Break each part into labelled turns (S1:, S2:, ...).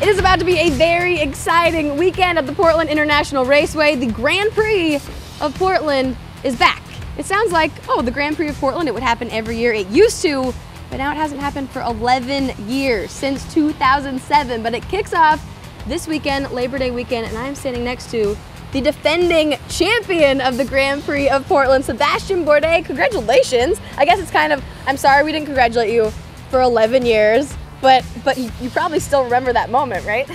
S1: It is about to be a very exciting weekend at the Portland International Raceway. The Grand Prix of Portland is back. It sounds like, oh, the Grand Prix of Portland, it would happen every year. It used to, but now it hasn't happened for 11 years, since 2007. But it kicks off this weekend, Labor Day weekend, and I'm standing next to the defending champion of the Grand Prix of Portland, Sebastien Bourdais. Congratulations. I guess it's kind of, I'm sorry we didn't congratulate you for 11 years. But but you, you probably still remember that moment, right?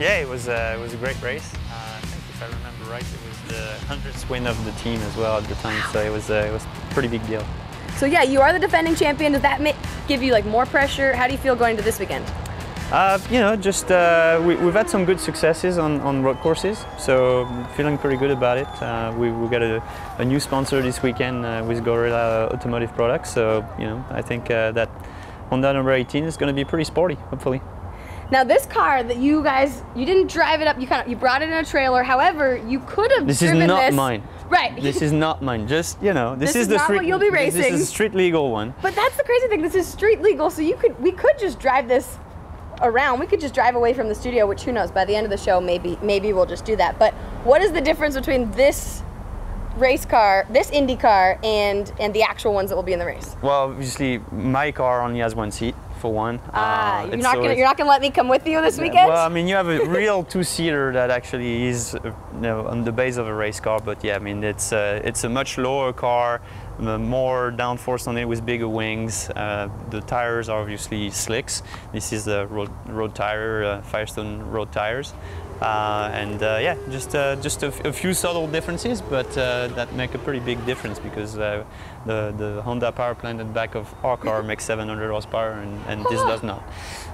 S2: Yeah, it was uh, it was a great race. Uh, I think if I remember right, it was the hundredth win of the team as well at the time, so it was uh, it was a pretty big deal.
S1: So yeah, you are the defending champion. Does that give you like more pressure? How do you feel going to this weekend?
S2: Uh, you know, just uh, we, have had some good successes on, on road courses, so feeling pretty good about it. Uh, we, we got a, a, new sponsor this weekend uh, with Gorilla Automotive Products, so you know, I think uh, that number 18 is going to be pretty sporty, hopefully.
S1: Now this car that you guys, you didn't drive it up, you kind of, you brought it in a trailer. However, you could have
S2: This is not this. mine.
S1: Right.
S2: This is not mine. Just, you know,
S1: this,
S2: this is,
S1: is,
S2: the street.
S1: you'll be racing.
S2: This is a street legal one.
S1: But that's the crazy thing. This is street legal, so you could, we could just drive this around. We could just drive away from the studio, which who knows, by the end of the show, maybe, maybe we'll just do that. But what is the difference between this race car, this Indy car, and and the actual ones that will be in the race?
S2: Well, obviously, my car only has one seat for one.
S1: Ah, uh, you're not so gonna you're not gonna let me come with you this weekend?
S2: Well, I mean, you have a real two-seater that actually is uh, you know, on the base of a race car, but yeah, I mean, it's uh, it's a much lower car, more downforce on it with bigger wings. Uh, the tires are obviously slicks. This is the road, road tire, uh, Firestone road tires. Uh, and uh, yeah, just uh, just a, few subtle differences, but uh, that make a pretty big difference because uh, the the Honda power plant at the back of our car makes 700 horsepower, and, and this does not.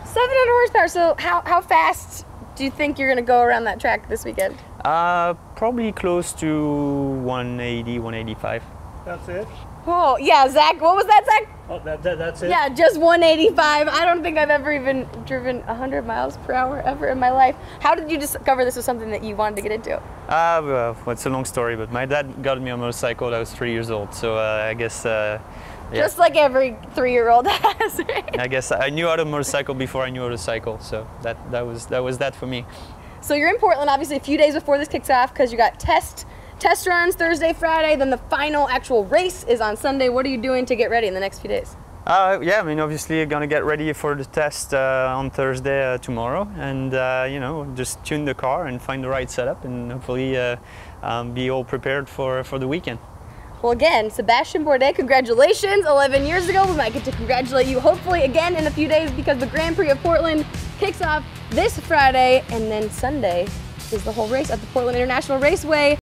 S1: 700 horsepower. So how how fast do you think you're going to go around that track this weekend?
S2: Uh, probably close to 180, 185.
S3: That's it.
S1: Oh, yeah, Zach, what was that, Zach?
S3: Oh, that, that, that's it?
S1: Yeah, just 185. I don't think I've ever even driven 100 miles per hour ever in my life. How did you discover this was something that you wanted to get into?
S2: Uh, well, it's a long story, but my dad got me a motorcycle when I was three years old, so uh, I guess... Uh,
S1: yeah. Just like every three-year-old has, right?
S2: I guess I knew how to motorcycle before I knew how to cycle, so that, that, was, that was that for me.
S1: So you're in Portland, obviously, a few days before this kicks off because you got test test runs Thursday, Friday, then the final actual race is on Sunday. What are you doing to get ready in the next few days?
S2: Uh, yeah, I mean, obviously, you're gonna get ready for the test uh, on Thursday uh, tomorrow, and uh, you know, just tune the car and find the right setup, and hopefully, uh, um, be all prepared for for the weekend.
S1: Well, again, Sebastien Bourdais, congratulations! 11 years ago, we might get to congratulate you hopefully again in a few days because the Grand Prix of Portland kicks off this Friday, and then Sunday is the whole race at the Portland International Raceway.